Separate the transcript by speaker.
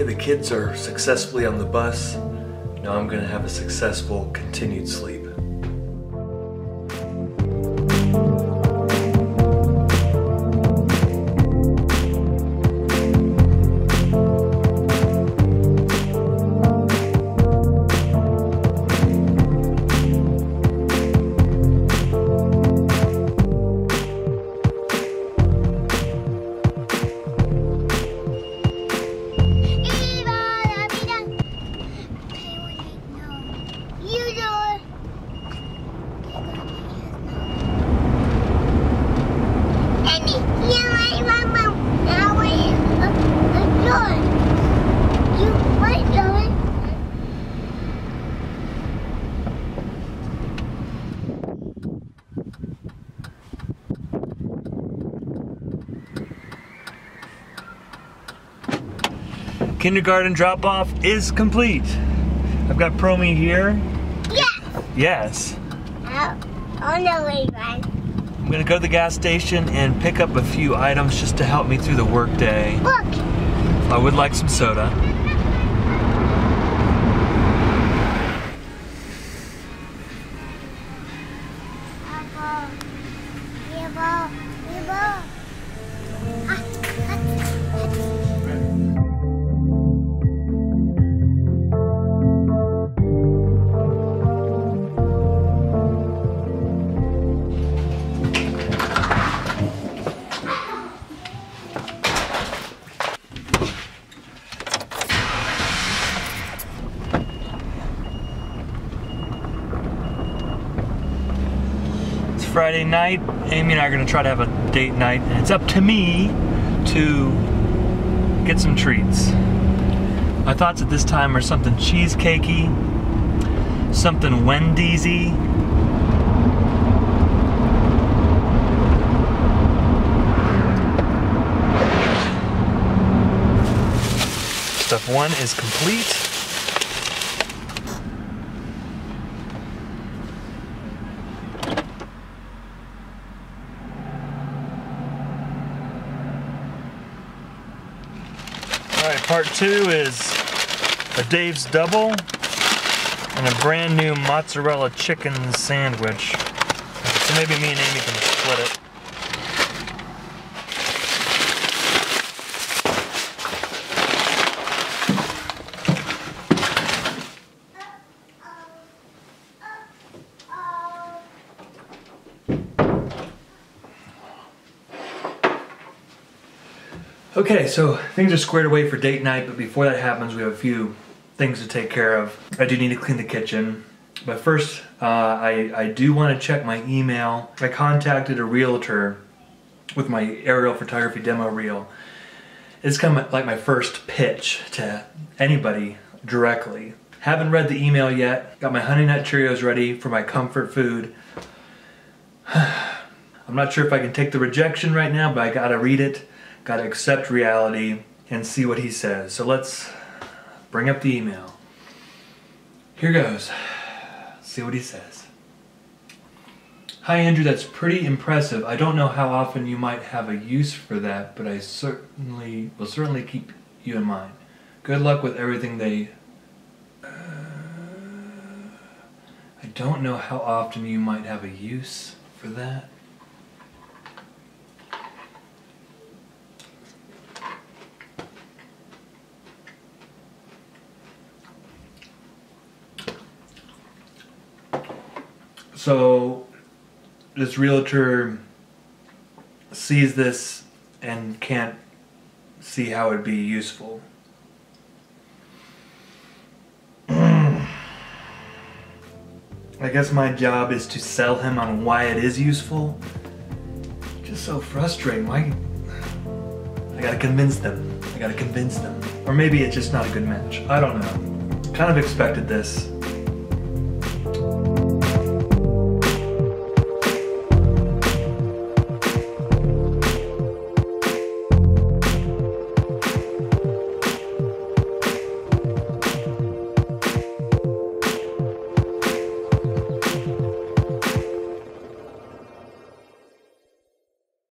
Speaker 1: Okay, the kids are successfully on the bus. Now I'm gonna have a successful continued sleep. Kindergarten drop off is complete. I've got Promi here.
Speaker 2: Yes.
Speaker 1: Yes.
Speaker 2: Oh, on the way?
Speaker 1: I'm gonna go to the gas station and pick up a few items just to help me through the workday.
Speaker 2: Look.
Speaker 1: I would like some soda. It's Friday night. Amy and I are gonna try to have a date night, and it's up to me to get some treats. My thoughts at this time are something cheesecakey, something Wendy'sy. Step one is complete. All right, part two is a Dave's Double and a brand new mozzarella chicken sandwich. So maybe me and Amy can split it. Okay, so things are squared away for date night, but before that happens, we have a few things to take care of. I do need to clean the kitchen. But first, uh, I, I do want to check my email. I contacted a realtor with my aerial photography demo reel. It's kind of like my first pitch to anybody directly. Haven't read the email yet. Got my Honey Nut Cheerios ready for my comfort food. I'm not sure if I can take the rejection right now, but I gotta read it, gotta accept reality, and see what he says. So let's bring up the email. Here goes. See what he says. Hi Andrew, that's pretty impressive. I don't know how often you might have a use for that, but I certainly will certainly keep you in mind. Good luck with everything they. Uh, I don't know how often you might have a use for that. So this realtor sees this and can't see how it'd be useful. I guess my job is to sell him on why it is useful. Just so frustrating. Why? I gotta convince them. I gotta convince them. Or maybe it's just not a good match. I don't know. Kind of expected this.